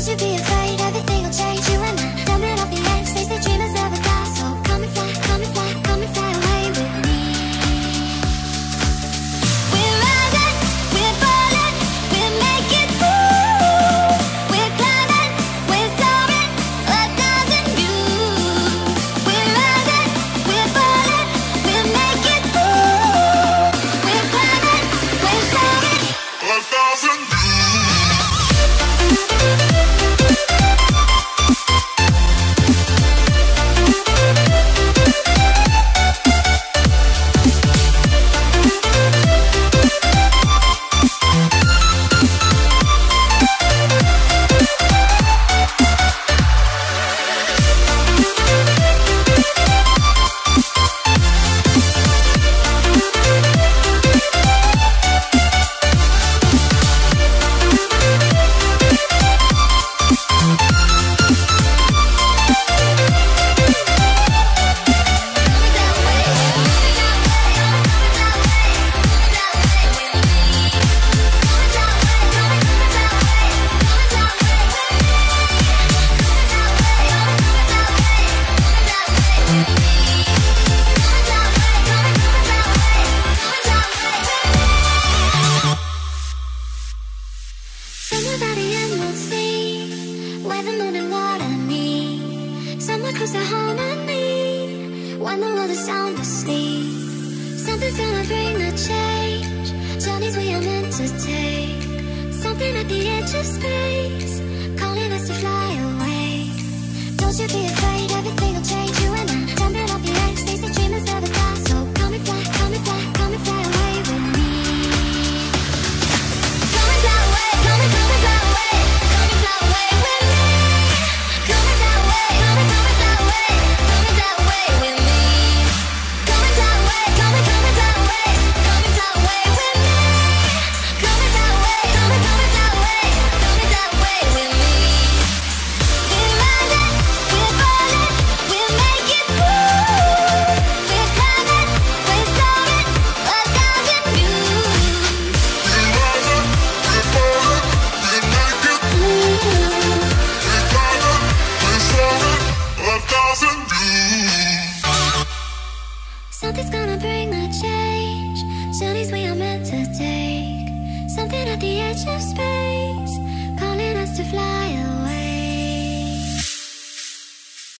cause you sound asleep. Something's gonna bring the change. Journeys we are meant to take. Something at the edge of space. Something's gonna bring the change. Journeys we are meant to take. Something at the edge of